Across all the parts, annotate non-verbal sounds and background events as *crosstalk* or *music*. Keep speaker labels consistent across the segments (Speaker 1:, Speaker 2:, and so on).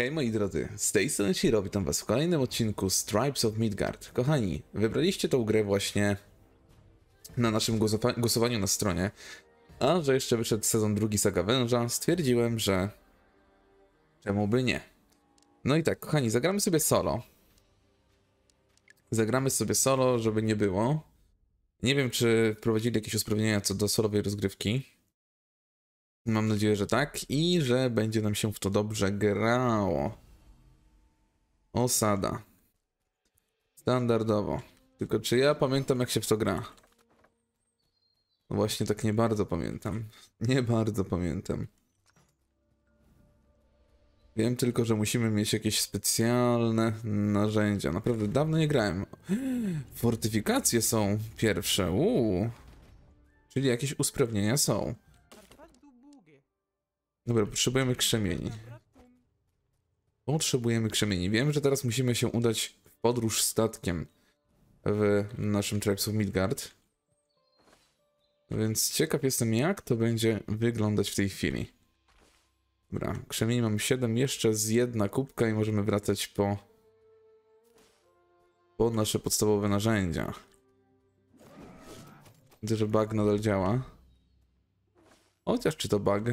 Speaker 1: Hej moi drodzy, z tej strony Shiro, witam was w kolejnym odcinku z Tribes of Midgard. Kochani, wybraliście tą grę właśnie na naszym głosowa- głosowaniu na stronie, a że jeszcze wyszedł sezon drugi Saga Węża, stwierdziłem, że czemu by nie. No i tak, kochani, zagramy sobie solo. Zagramy sobie solo, żeby nie było. Nie wiem, czy wprowadzili jakieś usprawnienia co do solowej rozgrywki. Mam nadzieję, że tak i że będzie nam się w to dobrze grało. Osada. Standardowo. Tylko czy ja pamiętam jak się w to gra? No właśnie tak nie bardzo pamiętam. Nie bardzo pamiętam. Wiem tylko, że musimy mieć jakieś specjalne narzędzia. Naprawdę dawno nie grałem. *gasps* Fortyfikacje są pierwsze. Uuu. Czyli jakieś usprawnienia są. Dobra, potrzebujemy krzemieni. Potrzebujemy krzemieni. Wiem, że teraz musimy się udać w podróż statkiem w naszym Tribes of Midgard. Więc ciekaw jestem, jak to będzie wyglądać w tej chwili. Dobra, krzemieni mamy 7, jeszcze z jedna kubka i możemy wracać po, po nasze podstawowe narzędzia. Widzę, że bug nadal działa. Chociaż czy to bug?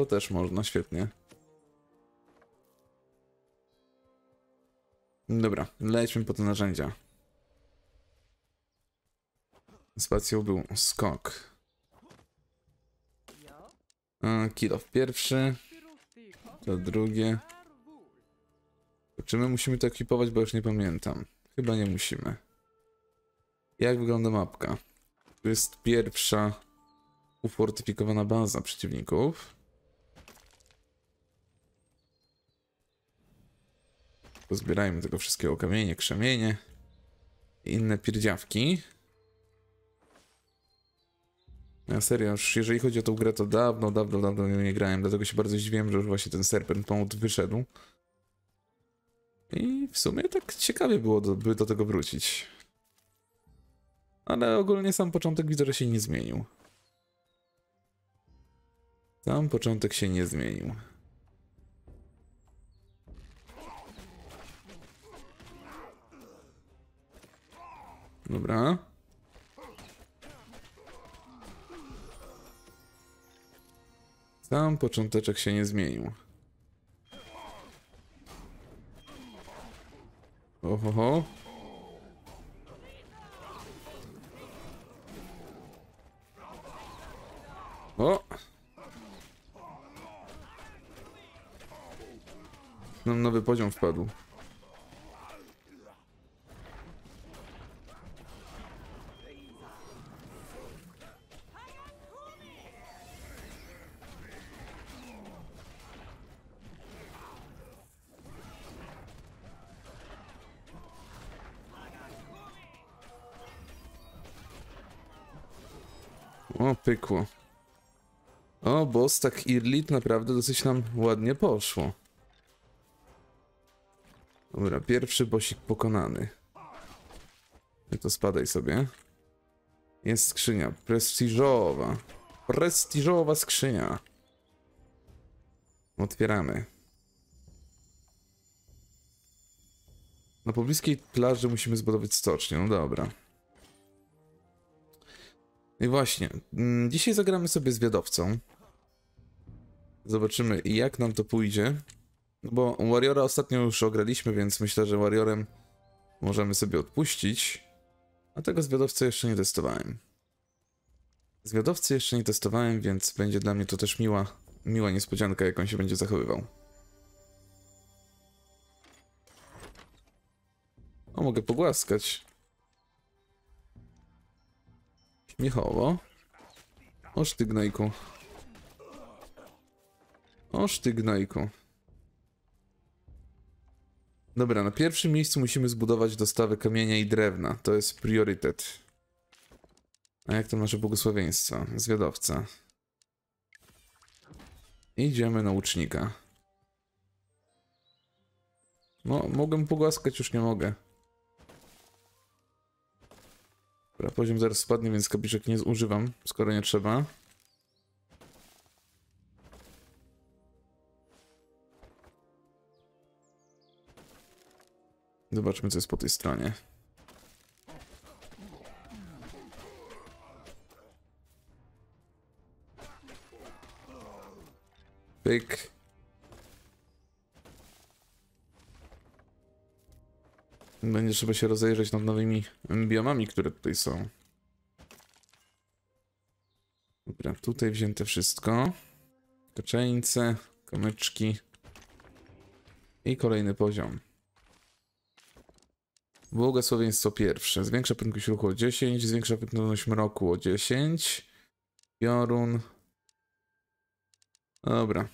Speaker 1: To też można, świetnie. Dobra, lećmy po te narzędzia. Spacją był skok. Kill pierwszy, to drugie. Czy my musimy to ekipować, bo już nie pamiętam. Chyba nie musimy. Jak wygląda mapka? Tu jest pierwsza ufortyfikowana baza przeciwników. Pozbierajmy tego wszystkiego kamienie, krzemienie i inne pierdziawki. Ja serio, już jeżeli chodzi o tą grę, to dawno, dawno, dawno nie grałem, dlatego się bardzo zdziwiłem, że już właśnie ten Serpent Mode wyszedł. I w sumie tak ciekawie było, do, by do tego wrócić. Ale ogólnie sam początek widzę, że się nie zmienił. Sam początek się nie zmienił. Dobra. Sam począteczek się nie zmienił. Ohoho. O! Nam nowy poziom wpadł. Pykło. O, boss tak Irlit naprawdę dosyć nam ładnie poszło. Dobra, pierwszy bosik pokonany. I to spadaj sobie. Jest skrzynia prestiżowa. Prestiżowa skrzynia. Otwieramy. Na pobliskiej plaży musimy zbudować stocznię. No dobra. I właśnie, mm, dzisiaj zagramy sobie zwiadowcą. Zobaczymy jak nam to pójdzie. No bo Warriora ostatnio już ograliśmy, więc myślę, że Warriorem możemy sobie odpuścić. A tego zwiadowcy jeszcze nie testowałem. Zwiadowcy jeszcze nie testowałem, więc będzie dla mnie to też miła, miła niespodzianka, jak on się będzie zachowywał. O, mogę pogłaskać. Śmiechowo. Oż ty. Dobra, na pierwszym miejscu musimy zbudować dostawy kamienia i drewna. To jest priorytet. A jak tam nasze błogosławieństwa? Zwiadowca. Idziemy na łucznika. No, mogę pogłaskać, już nie mogę. Dobra, poziom zaraz spadnie, więc kapiszek nie zużywam, skoro nie trzeba. Zobaczmy, co jest po tej stronie. Pyk. Będzie trzeba się rozejrzeć nad nowymi biomami, które tutaj są. Dobra, tutaj wzięte wszystko. Kaczeńce, kamyczki. I kolejny poziom. Błogosławieństwo pierwsze. Zwiększa prędkość ruchu o 10, zwiększa płynność mroku o 10. Piorun. Dobra.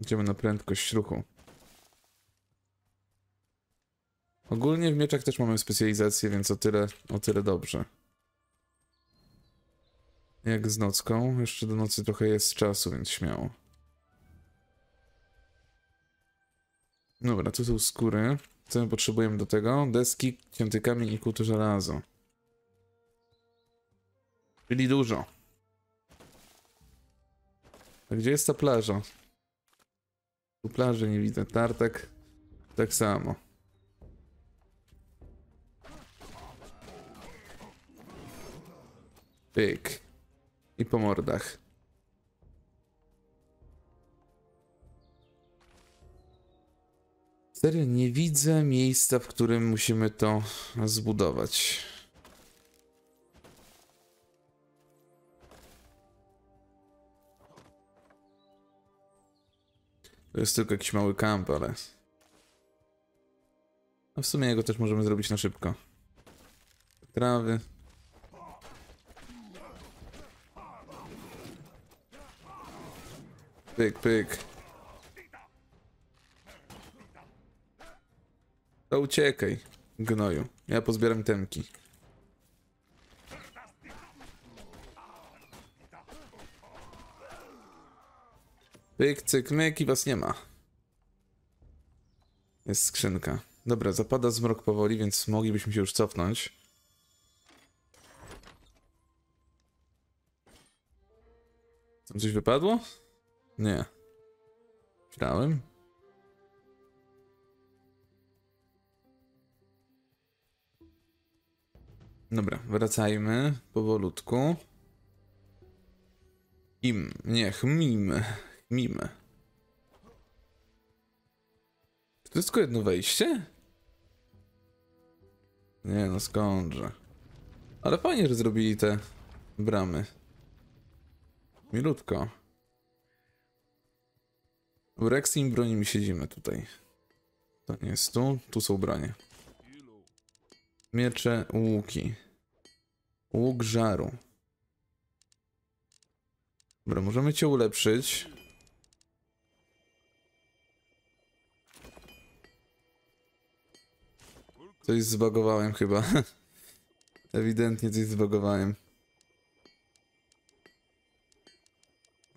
Speaker 1: Idziemy na prędkość ruchu. Ogólnie w mieczach też mamy specjalizację, więc o tyle, o tyle dobrze. Jak z nocką. Jeszcze do nocy trochę jest czasu, więc śmiało. Dobra, tu są skóry. Co my potrzebujemy do tego? Deski, cięty kamień i kuty żelazo. Czyli dużo. A gdzie jest ta plaża? Tu plaży nie widzę. Tartak tak samo. Pyk. I po mordach. Serio, nie widzę miejsca, w którym musimy to zbudować. To jest tylko jakiś mały kamp, ale... W sumie jego też możemy zrobić na szybko. Trawy. Pyk, pyk. To uciekaj, gnoju. Ja pozbieram temki. Pyk, cyk, myk i was nie ma. Jest skrzynka. Dobra, zapada zmrok powoli, więc moglibyśmy się już cofnąć. Tam coś wypadło? Nie. Grałem? Dobra, wracajmy powolutku. Im, nie, chmim, chmim. To jest tylko jedno wejście? Nie no, skądże. Ale fajnie, że zrobili te bramy. Milutko. W Rexim broni mi siedzimy tutaj. To nie jest tu, tu są bronie. Miecze, łuki. Łuk żaru. Dobra, możemy cię ulepszyć. Coś zbagowałem chyba. *laughs* Ewidentnie coś zbagowałem.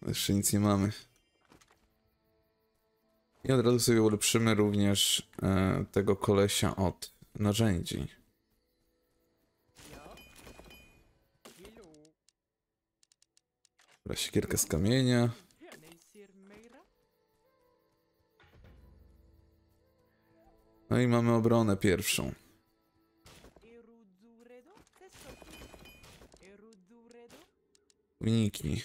Speaker 1: Jeszcze nic nie mamy. I od razu sobie ulepszymy również e, tego kolesia od narzędzi. Dobra, siekierka z kamienia. No i mamy obronę pierwszą. Uniki.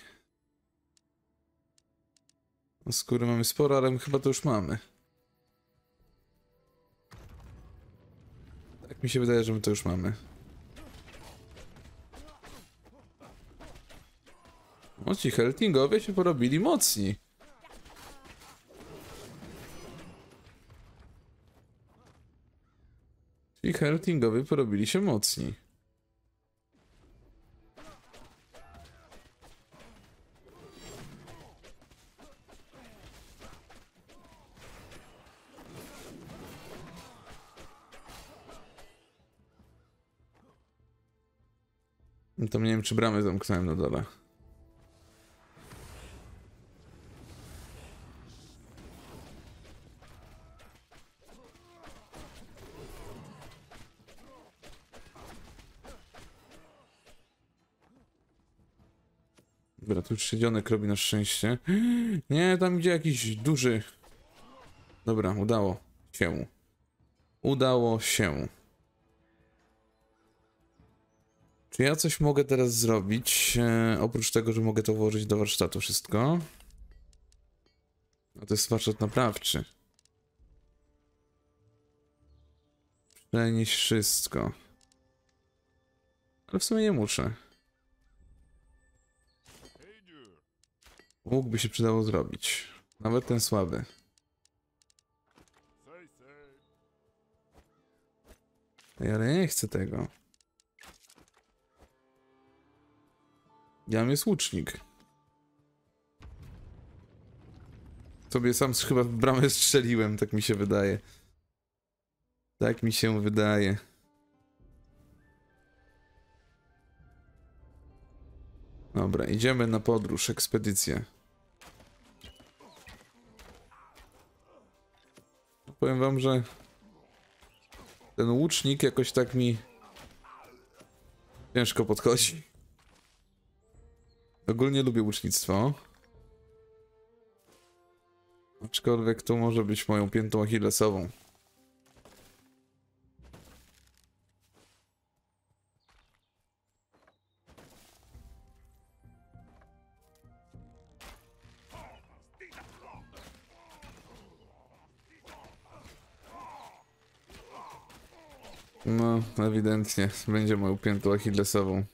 Speaker 1: No skóry mamy sporo, ale chyba to już mamy. Tak mi się wydaje, że my to już mamy. O, ci Heltingowie się porobili mocni. Ci Heltingowie porobili się mocni. To nie wiem, czy bramy zamknąłem na dole. Dobra, tu już siedziony robi na szczęście. *gasps* Nie, tam idzie jakiś duży. Dobra, udało się. Udało się. Czy ja coś mogę teraz zrobić? E, oprócz tego, że mogę to włożyć do warsztatu wszystko. A to jest warsztat naprawczy. Przenieść wszystko. Ale w sumie nie muszę. Mógłby się przydało zrobić. Nawet ten słaby. Ale ja nie chcę tego. Jam jest łucznik. Sobie sam chyba w bramę strzeliłem, tak mi się wydaje. Tak mi się wydaje. Dobra, idziemy na podróż, ekspedycję. Powiem wam, że ten łucznik jakoś tak mi ciężko podchodzi. Ogólnie lubię łucznictwo. Aczkolwiek to może być moją piętą achillesową. No, ewidentnie będzie moją piętą achillesową.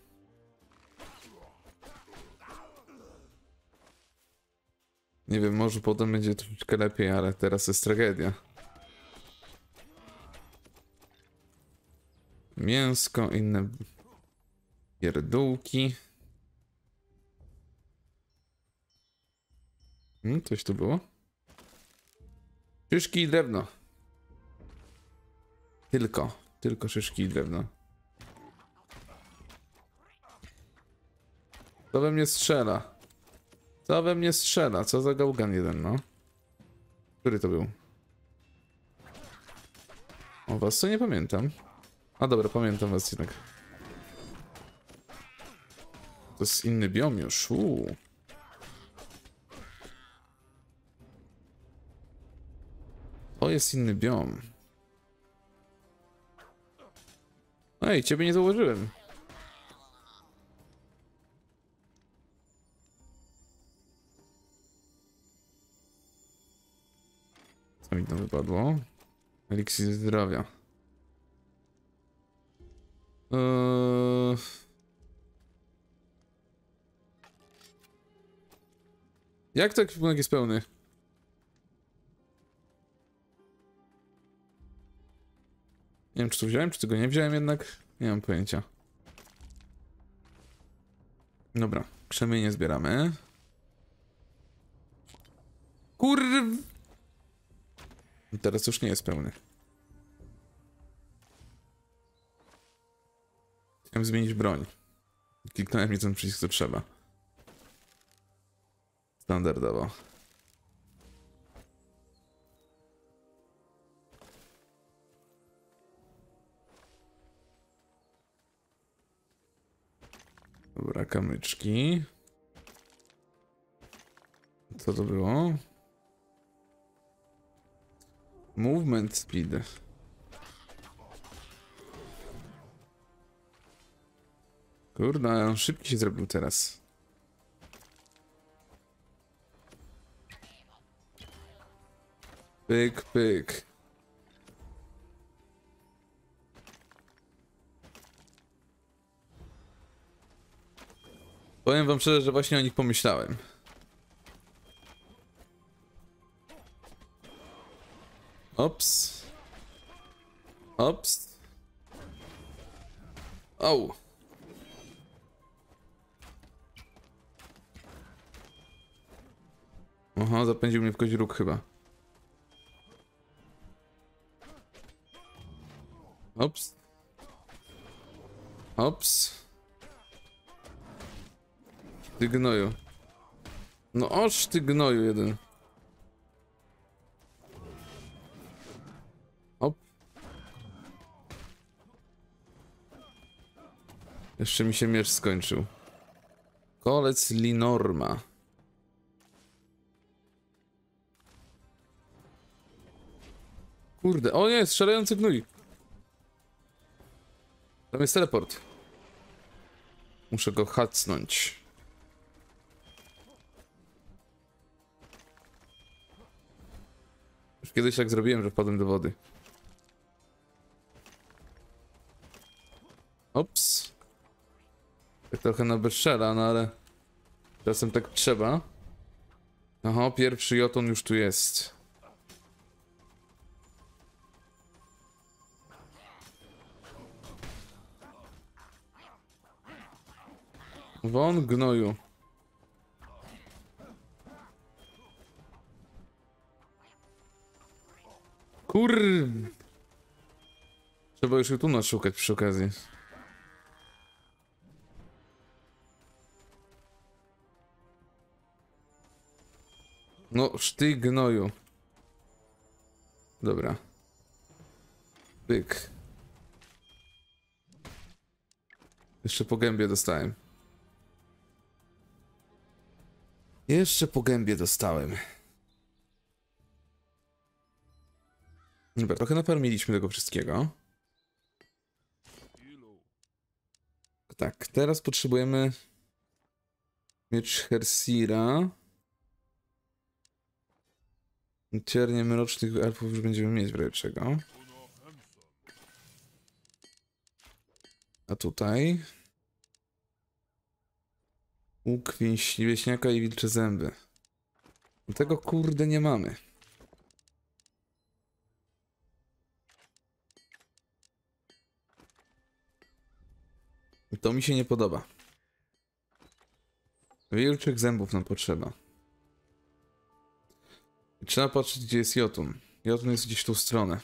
Speaker 1: Nie wiem, może potem będzie troszeczkę lepiej, ale teraz jest tragedia. Mięsko, inne pierdółki. Hmm, coś tu było? Szyszki i drewno. Tylko, tylko szyszki i drewno. To we mnie strzela. Co we mnie strzela? Co za gałgan jeden, no? Który to był? O was co nie pamiętam. A dobra, pamiętam was jednak. To jest inny biom już. Uuu. To jest inny biom. Ej, ciebie nie zauważyłem. Wypadło? Eliksir zdrowia. Eee... Jak to ekwipunek jest pełny? Nie wiem, czy to wziąłem, czy tego nie wziąłem jednak. Nie mam pojęcia. Dobra, krzemienie zbieramy. Kurw... Teraz już nie jest pełny. Chciałem zmienić broń. Kliknąłem nie ten przycisk, co trzeba. Standardowo. Dobra, kamyczki. Co to było? Movement speed. Kurde, on szybki się zrobił teraz. Pyk, pyk. Powiem wam szczerze, że właśnie o nich pomyślałem. Ops. Ops. Au. Aha, zapędził mnie w kozi róg chyba. Ops. Ops. Ty gnoju. No oż ty gnoju jeden. Jeszcze mi się miecz skończył. Kolec Linorma. Kurde, o nie, strzelający gnój. Tam jest teleport. Muszę go hacnąć. Już kiedyś tak zrobiłem, że wpadłem do wody. Trochę na bezczela, no ale... Czasem tak trzeba. Aha, pierwszy Joton już tu jest. Won gnoju. Kur... Trzeba już tu nas szukać przy okazji. No, szty gnoju. Dobra. Pyk. Jeszcze po gębie dostałem. Jeszcze po gębie dostałem. Dobra, trochę nafarmiliśmy tego wszystkiego. Tak, teraz potrzebujemy miecz Hersira. Ciernie mrocznych elfów już będziemy mieć w czego. A tutaj? Łuk wieś- wieśniaka i wilcze zęby. Tego kurde nie mamy. To mi się nie podoba. Wilczych zębów nam potrzeba. Trzeba patrzeć, gdzie jest Jotun. Jotun jest gdzieś w tą stronę.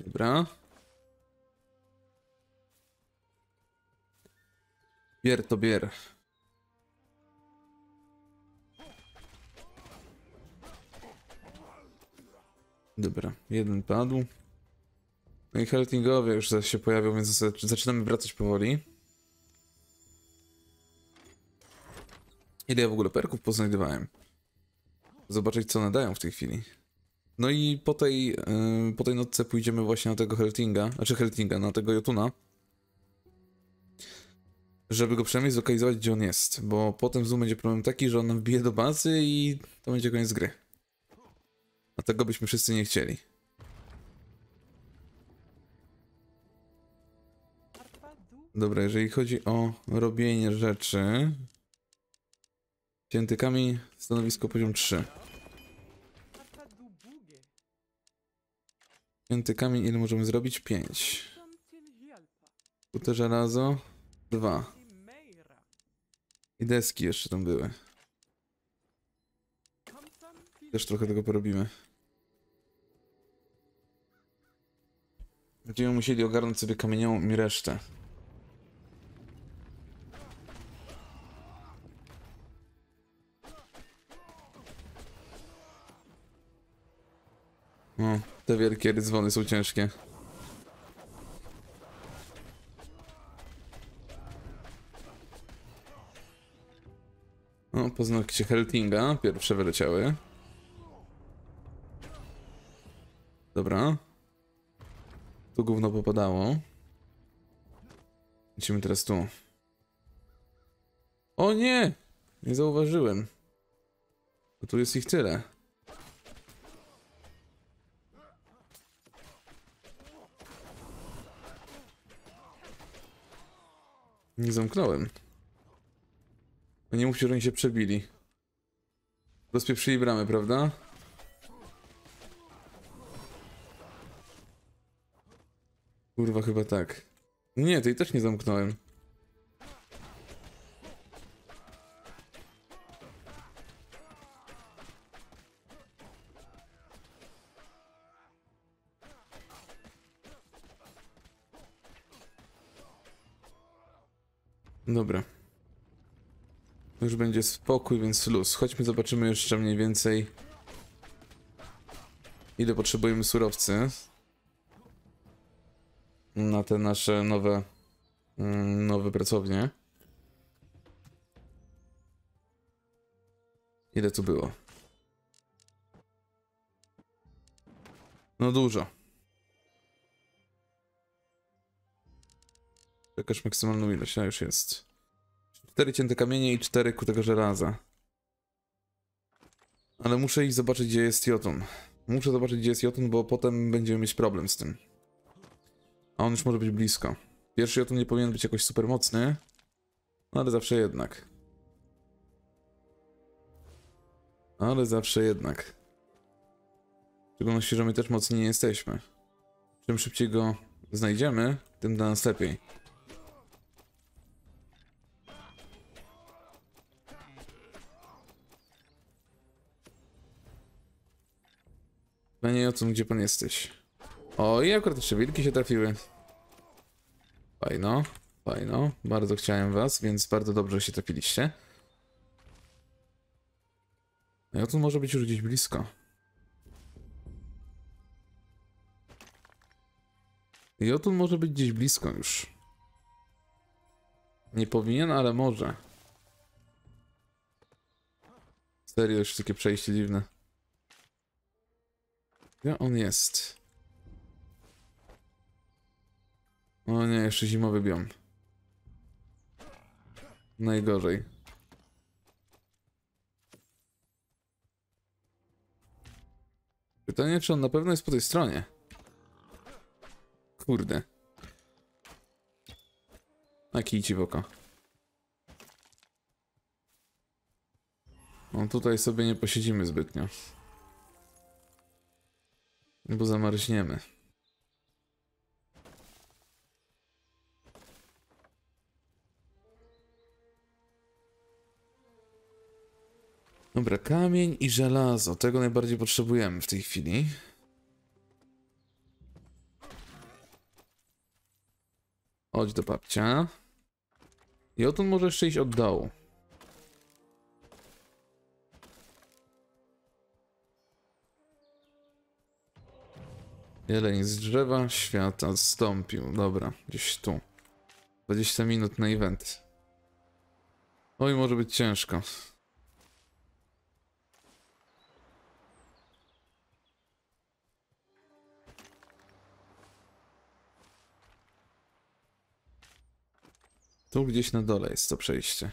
Speaker 1: Dobra. Bier to bier. Dobra, jeden padł. No i Heltingowie już się pojawią, więc zac- zaczynamy wracać powoli. Ile ja w ogóle perków poznajdowałem? Zobaczyć co nadają w tej chwili. No i po tej, yy, po tej nocce pójdziemy właśnie na tego Heltinga, znaczy Heltinga, na tego Jotuna. Żeby go przynajmniej zlokalizować gdzie on jest, bo potem znów będzie problem taki, że on wbije do bazy i to będzie koniec gry. A tego byśmy wszyscy nie chcieli. Dobra, jeżeli chodzi o robienie rzeczy. Cięty kamień, stanowisko poziom 3. Cięty kamień, ile możemy zrobić? 5. Kute żelazo, 2. I deski jeszcze tam były. Też trochę tego porobimy. Będziemy musieli ogarnąć sobie kamienią i resztę. O, te wielkie dzwony są ciężkie. O, paznokcie Heltinga, pierwsze wyleciały. Dobra. Tu gówno popadało. Lecimy teraz tu. O nie! Nie zauważyłem. Bo tu jest ich tyle. Nie zamknąłem. No nie mówcie, że oni się przebili. Rozpieprzyli bramę, prawda? Kurwa, chyba tak. Nie, tej też nie zamknąłem. Dobra. Już będzie spokój, więc luz. Chodźmy, zobaczymy jeszcze mniej więcej ile potrzebujemy surowcy. Na te nasze nowe, mm, nowe pracownie. Ile tu było? No dużo. Jakaś maksymalną ilość, a już jest. Cztery cięte kamienie i cztery kutego żelaza. Ale muszę iść zobaczyć, gdzie jest Jotun. Muszę zobaczyć, gdzie jest Jotun, bo potem będziemy mieć problem z tym. A on już może być blisko. Pierwszy Jotun nie powinien być jakoś super mocny, no ale zawsze jednak. Ale zawsze jednak. W szczególności, że my też mocni nie jesteśmy. Czym szybciej go znajdziemy, tym dla nas lepiej. Panie Jotun, gdzie pan jesteś? O, i akurat jeszcze wilki się trafiły. Fajno, fajno. Bardzo chciałem was, więc bardzo dobrze się trafiliście. Jotun może być już gdzieś blisko. Jotun może być gdzieś blisko już. Nie powinien, ale może. Serio, już takie przejście dziwne. Gdzie on jest? O nie, jeszcze zimowy biom. Najgorzej. Pytanie, czy on na pewno jest po tej stronie? Kurde. A kij ci w oko. No tutaj sobie nie posiedzimy zbytnio. Bo zamarzniemy. Dobra, kamień i żelazo. Tego najbardziej potrzebujemy w tej chwili. Chodź do babcia. I odtąd może jeszcze iść od dołu. Jeleń z drzewa świata zstąpił. Dobra, gdzieś tu. 20 minut na event. Oj, może być ciężko. Tu gdzieś na dole jest to przejście.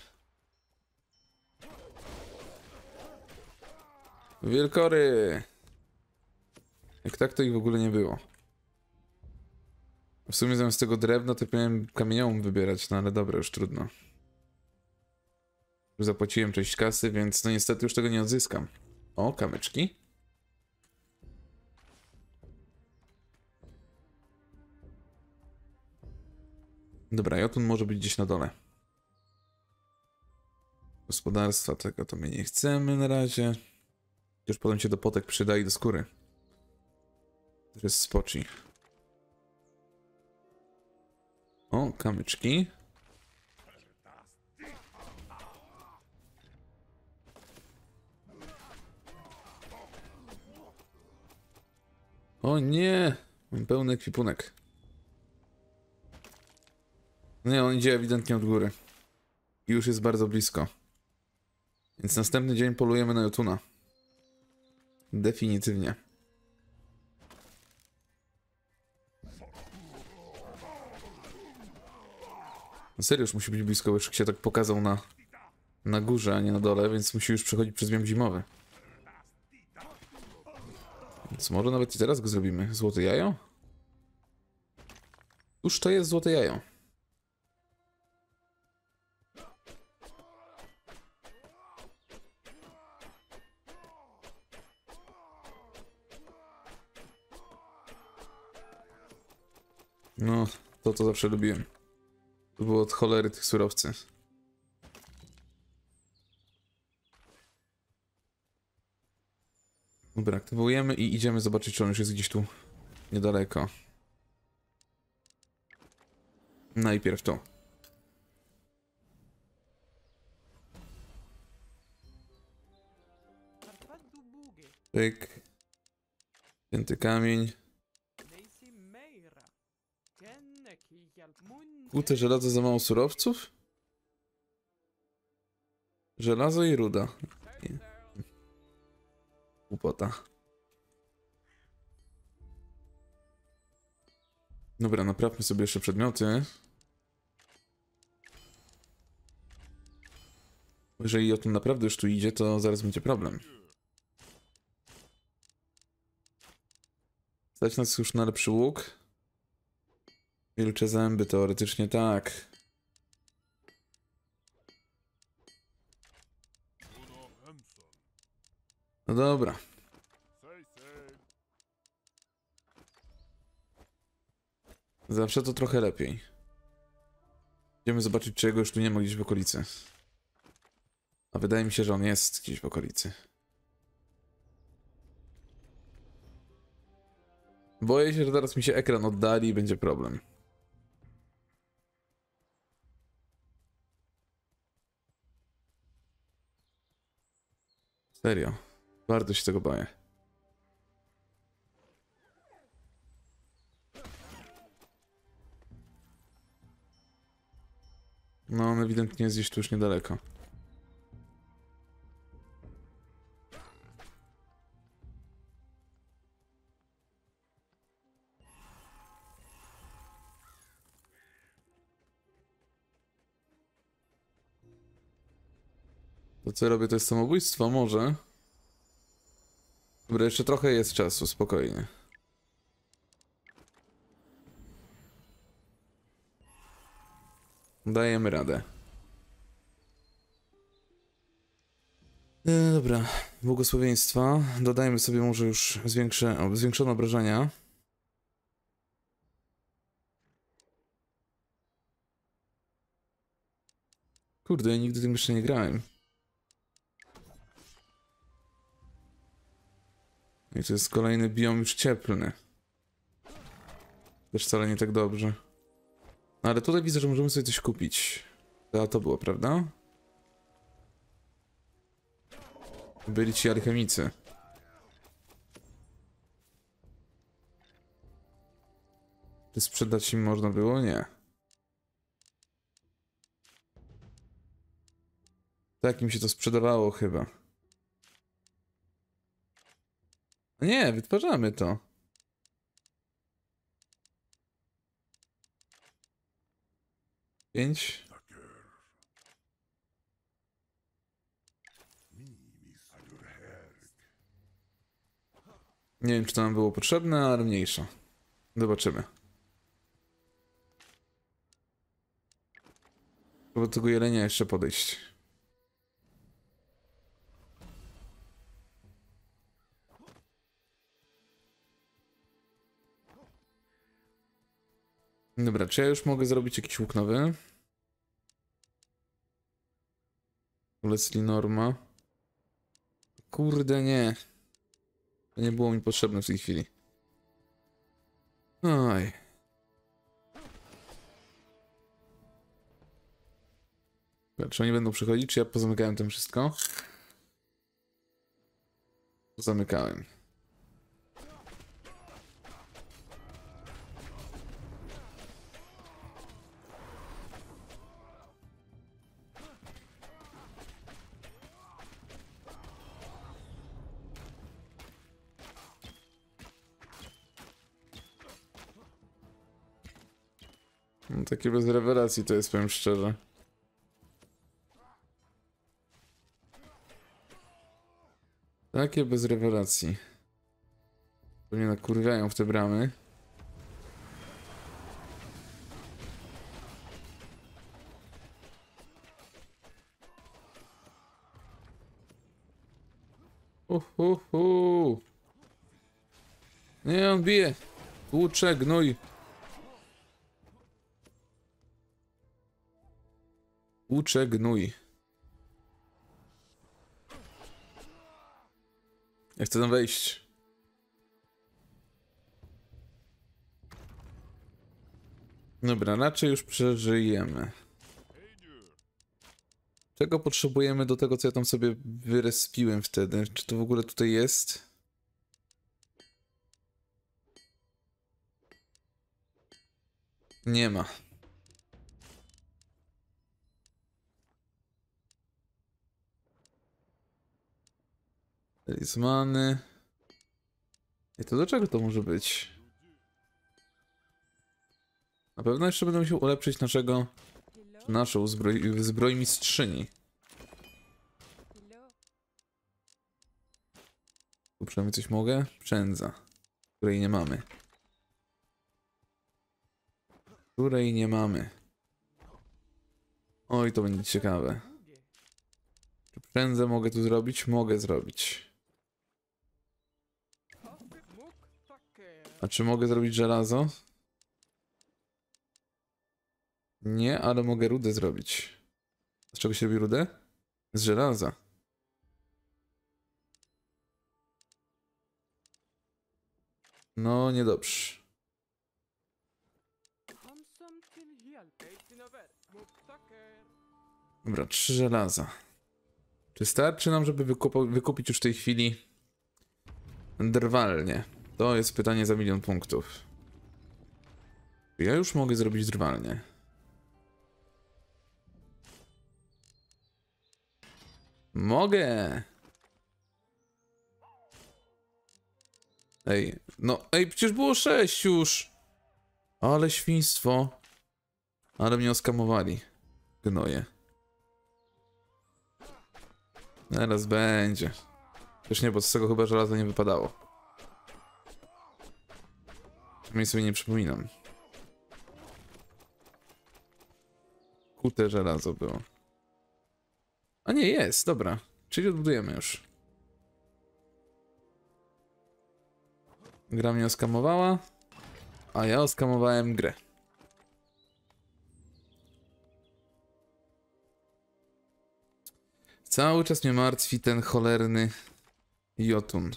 Speaker 1: Wielkory! Jak tak, to ich w ogóle nie było. W sumie zamiast tego drewna to miałem kamieniową wybierać, no ale dobra, już trudno. Zapłaciłem część kasy, więc no niestety już tego nie odzyskam. O, kamyczki. Dobra, Jotun może być gdzieś na dole. Gospodarstwa tego to my nie chcemy na razie. Już potem się do potek przyda i do skóry. To jest. O, kamyczki. O nie! Mam pełny ekwipunek. Nie, on idzie ewidentnie od góry. I już jest bardzo blisko. Więc następny dzień polujemy na Jotuna. Definitywnie. No serio, już musi być blisko, bo się tak pokazał na, na górze, a nie na dole, więc musi już przechodzić przez biom zimowy. Więc może nawet i teraz go zrobimy. Złote jajo? Już to jest złote jajo. No, to to zawsze lubiłem. To było od cholery tych surowcy. Dobra, aktywujemy i idziemy zobaczyć, czy on już jest gdzieś tu niedaleko. Najpierw to. Pyk. Pięty kamień. Kute żelazo za mało surowców? Żelazo i ruda. Głupota. Dobra, naprawmy sobie jeszcze przedmioty. Jeżeli o tym naprawdę już tu idzie, to zaraz będzie problem. Stać nas już na lepszy łuk. Wilcze zęby, teoretycznie tak. No dobra. Zawsze to trochę lepiej. Idziemy zobaczyć, czy jego już tu nie ma gdzieś w okolicy. A wydaje mi się, że on jest gdzieś w okolicy. Boję się, że teraz mi się ekran oddali i będzie problem. Serio. Bardzo się tego boję. No, on ewidentnie jest gdzieś tu już niedaleko. To co robię to jest samobójstwo? Może. Dobra, jeszcze trochę jest czasu, spokojnie. Dajemy radę. E, dobra, błogosławieństwa. Dodajmy sobie może już zwiększe, o, zwiększone obrażenia. Kurde, nigdy tym jeszcze nie grałem. I to jest kolejny biom już cieplny. Też wcale nie tak dobrze. No ale tutaj widzę, że możemy sobie coś kupić. A to było, prawda? Byli ci alchemicy. Czy sprzedać im można było? Nie. Tak im się to sprzedawało chyba. Nie, wytwarzamy to. Pięć. Nie wiem, czy to nam było potrzebne, ale mniejsza. Zobaczymy. Do tego jelenia jeszcze podejść. Dobra, czy ja już mogę zrobić jakiś łuk nowy? Leslie Norma. Kurde, nie. To nie było mi potrzebne w tej chwili. Oj. Czy oni będą przychodzić, czy ja pozamykałem tam wszystko? Zamykałem. No, takie bez rewelacji to jest, powiem szczerze. Takie bez rewelacji. Pewnie nakurwiają w te bramy. Uhuhu. Nie, on bije. Tłucze, gnój. Uczę gnój. Ja chcę tam wejść. Dobra, raczej już przeżyjemy. Czego potrzebujemy do tego, co ja tam sobie wyrespiłem wtedy? Czy to w ogóle tutaj jest? Nie ma. Talizmany. I to do czego to może być? Na pewno jeszcze będę musiał ulepszyć naszego, naszą zbroj, zbrojmistrzyni. Tu przynajmniej coś mogę? Przędza. Której nie mamy. Której nie mamy. Oj, to będzie ciekawe. Czy przędzę mogę tu zrobić? Mogę zrobić. A czy mogę zrobić żelazo? Nie, ale mogę rudę zrobić. Z czego się robi rudę? Z żelaza. No, niedobrze. Dobra, trzy żelaza. Czy starczy nam, żeby wykupić już w tej chwili drwalnie? To jest pytanie za milion punktów. Ja już mogę zrobić drwalnie. Mogę! Ej, no, ej, przecież było sześć już! Ale świństwo. Ale mnie oskamowali. Gnoje. Teraz będzie. Też nie, bo z tego chyba żelaza nie wypadało. Przynajmniej sobie nie przypominam. Kute żelazo było. A nie, jest, dobra. Czyli odbudujemy już. Gra mnie oskamowała, a ja oskamowałem grę. Cały czas mnie martwi ten cholerny Jotun.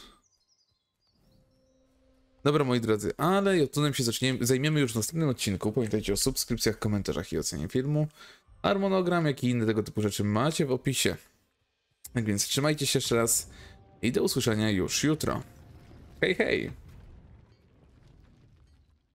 Speaker 1: Dobra, moi drodzy, ale Jotunem się zaczniemy, zajmiemy już w następnym odcinku. Pamiętajcie o subskrypcjach, komentarzach i ocenie filmu. Harmonogram, jak i inne tego typu rzeczy macie w opisie. Tak więc trzymajcie się jeszcze raz i do usłyszenia już jutro. Hej, hej!